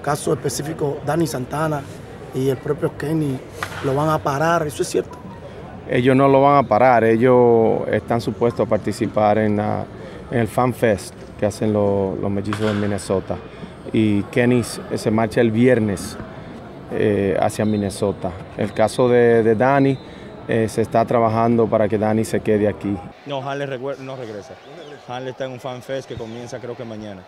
caso específico Dani Santana y el propio Kenny lo van a parar, ¿eso es cierto? Ellos no lo van a parar, ellos están supuestos a participar en, el Fan Fest que hacen los, mellizos de Minnesota. Y Kenny se marcha el viernes eh, hacia Minnesota. El caso de, de Dani eh, se está trabajando para que Dani se quede aquí. No, Hanley no regresa. Hanley está en un Fan Fest que comienza creo que mañana.